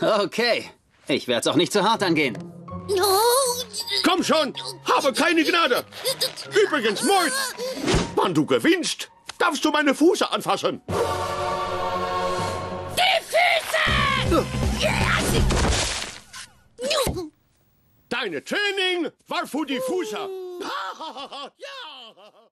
Okay. Ich werde es auch nicht zu hart angehen. Komm schon, habe keine Gnade. Übrigens, Mord, wann du gewinnst, darfst du meine Füße anfassen. Die Füße! Deine Training war für die Füße. ja.